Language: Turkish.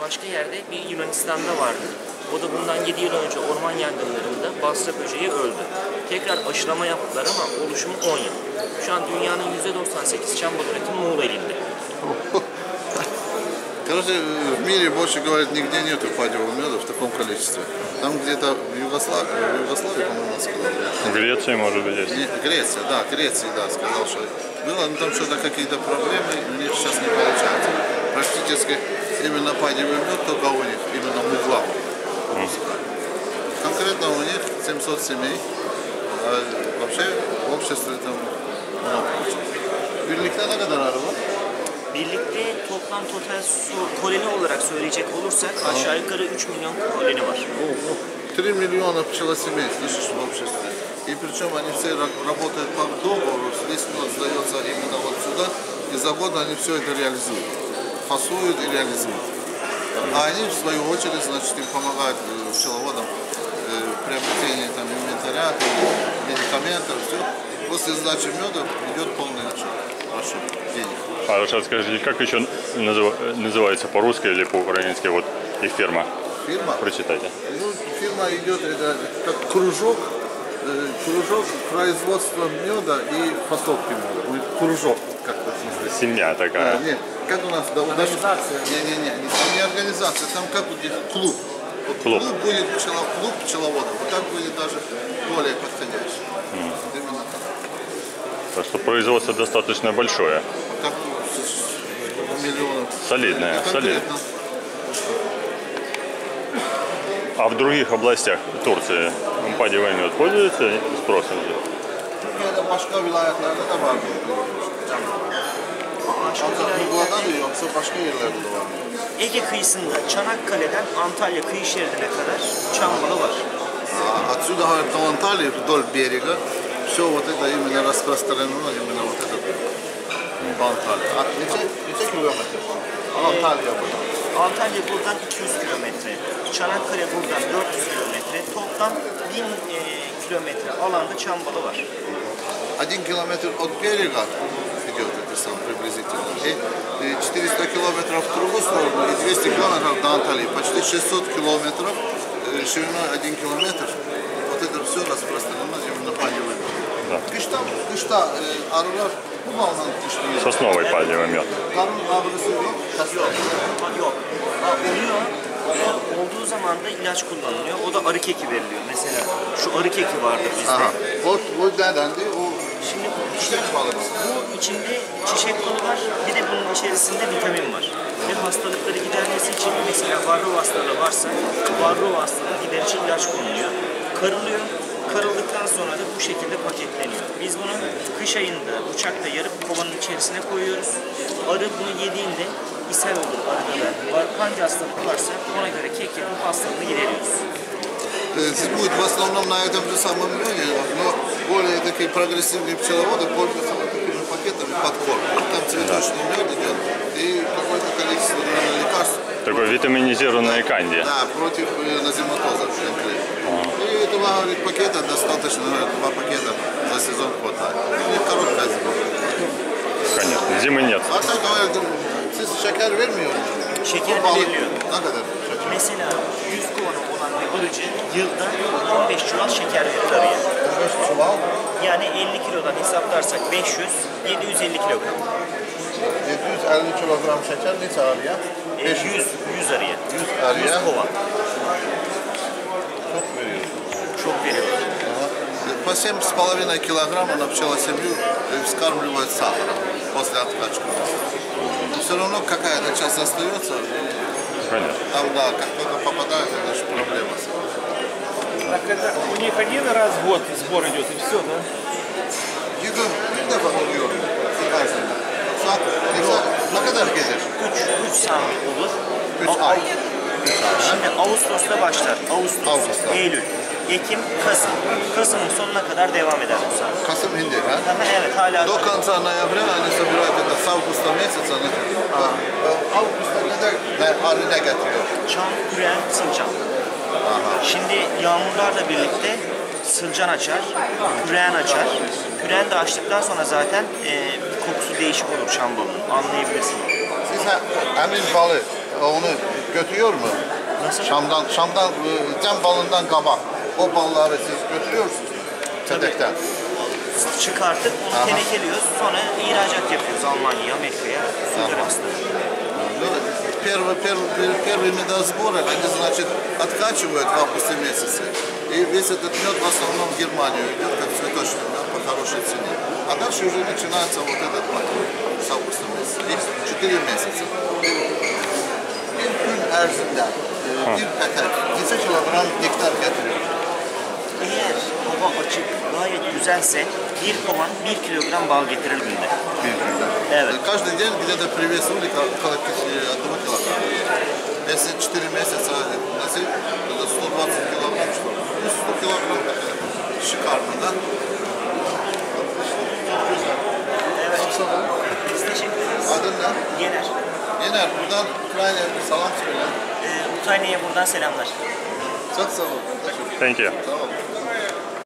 başka yerde bir Yunanistan'da vardı. O da bundan 7 yıl önce orman yangınlarında Basra böceği öldü. Tekrar aşılama yaptılar ama oluşumu 10 yıl. Şu an dünyanın %98 çam balı üretimi Muğla elinde. Короче, в мире больше, говорят, нигде нету падевого меда в таком количестве. Там где-то в Югославии, в Югославии, по-моему, сказали. В Греции, может быть, есть. Не, Греция, да, Греции, да, сказал, что было, но там что-то какие-то проблемы, у них сейчас не получается. Практически именно падевый мед только у них, именно мугла. Конкретно у них 700 семей, а вообще в обществе там много. Birlikte ne kadar araba? Birlikte toplam total su koloni olarak söyleyecek olursak aşağı yukarı 3 milyon koloni var. 3 миллиона пчелосемей, слышишь, в обществе. И причем они все ра- работают по договору, здесь мед сдается именно вот сюда, и за год они все это реализуют. Фасуют и реализуют. А они, в свою очередь, значит, им помогают э, пчеловодам э, в приобретении там, инвентаря, медикаментов, все. После сдачи меда идет полный отчет. Хорошо, денег. Хорошо, скажите, как еще называ- называется по-русски или по-украински вот их фирма? Фирма Прочитайте. Ну, фирма идет, это как кружок, кружок производства меда и фасовки меда. Ну, кружок, как-то здесь. Семья А, такая. нет, как у нас? Да, организация. Не-не-не, не, там не организация, там как вот здесь клуб. Вот Клуб. будет пчело, клуб пчеловодов, вот так будет даже более подходящий. Именно так. Так что производство достаточно большое. Так ну, миллионов. Солидное, солидное. Конкретно. А в других областях Турции падевый мед пользуется спросом? Türkiye'de başka vilayetlerde de var. Ancak Muğla'da da yoksa başka yerlerde de var. Ege kıyısında Çanakkale'den Antalya kıyı şeridine kadar çam balı var. А Отсюда, говорят, до Анталии, вдоль берега, все вот это именно распространено, именно вот это по Анталии. А нече, нече километр? Antalya buradan. Antalya buradan 200 kilometre, Çanakkale buradan 400 kilometre, Toplam 1000 e, kilometre alanda çam balı var. Один километр от берега идет это сам приблизительно. И и 400 километров в другую сторону и 200 километров до Анталии. Почти 600 километров э, шириной 1 километр. Вот это все распространено именно по Неве. Да. Kışta, kışta e, arılar baldan kışlıyor. Сосновый падевый мед. Karın ağrısı yok. Yok, yok. Oluyor. Olduğu zaman da ilaç kullanılıyor. O da arı keki veriliyor. Mesela şu arı keki vardır bizde. Aha. O, o nedendi? O Şimdi balığı. Bu içinde çiçek balı var, bir de bunun içerisinde vitamin var. Ve hastalıkları gidermesi için mesela varroa hastalığı varsa varroa hastalığı giderici ilaç konuluyor. Karılıyor. Karıldıktan sonra da bu şekilde paketleniyor. Biz bunu kış ayında uçakta yarıp kovanın içerisine koyuyoruz. Arı bunu yediğinde ishal olur arıda da. Hangi hastalık varsa ona göre kek yapıp hastalığını gideriyoruz. Э, Здесь будет в основном на этом же самом меде, но более такие прогрессивные пчеловоды пользуются вот такими пакетами подкормки. Там цветочный мед идет и какое-то количество лекарств. Такой витаминизированной канди. Да, против э, назематоза конкретно. И этого, говорит, пакета достаточно, говорит, два пакета за сезон хватает. У них короткая зима. Конечно. Зимы нет. А так, говорят, siz şeker vermiyor? Şeker Bu balık veriliyor. Ne kadar şeker? Mesela 100 kovanı olan bir arıcı yılda 15 çuval şeker verir arıya. 15 çuval, Yani 50 kilodan hesaplarsak 500, 750 kilogram. 750 kilogram şeker neçə arıya? E, 100, 100 arıya. 100 arıya. 100 kova. Çok veriyor. Çok veriyorlar. По 7,5 килограмма на пчелосемью э, вскармливают сахаром после откачки. Все равно какая-то часть остается, Конечно. там да, как только попадает, это же проблема. Так это у них один раз в год сбор идет и все, да? Defa oluyor. Yıkarsın. Saat, ne kadar gelir? 3, 3 santim olur. Üç A- ay. Şimdi Ağustos'ta başlar. Ağustos, Ağustos'ta. Eylül, Ekim, Kasım. Kasım'ın sonuna kadar devam eder bu saat. Kasım hindi ha? evet hala. 90 ayağına sabırlıkla Ağustos'ta neyse sana. E, Ağustos'ta kadar ben haline getiriyor. Çam, Küren, Sincan. Şimdi yağmurlarla birlikte Sılcan açar, küreğen açar. Küreğen de açtıktan sonra zaten e, kokusu değişik olur şambonun. Anlayabilirsin. Siz ha, emin balı onu götürüyor mu? Nasıl? Şam'dan, Şam'dan, e, cam balından kabak. O balları siz götürüyorsunuz mu? Tedekten. Çıkartıp onu Aha. tenekeliyoruz. Sonra ihracat yapıyoruz Almanya'ya, Amerika'ya, Suudi Ага. Arabistan'a. Ну, Первый, первый, первый медосборы, они, значит, откачивают в августе месяце. И весь этот мед в основном в Германию идет, как цветочный мед, по хорошей цене. А дальше уже начинается вот этот пакет с августа месяца. И 4 месяца. Bir gün ərzində e, bir pətək neçə kilogram nektar gətirir? Eğer hava açık, gayet güzelse bir kovan bir kilogram bal getirir günde. Bir gündə. Evet. E, Каждый день где-то привезли около 1 килограмма. Если 4 месяца носить, это 120 килограмм, что ли? Ну, 100 килограмм это шикарно, да? Evet. Biz teşekkür ederiz. Adın ne? Yener. Yener, buradan Ukrayna'ya bir salam söyle. Ee, Ukrayna'ya buradan selamlar. Çok sağ ol. kardeşim. Thank you. Tamam.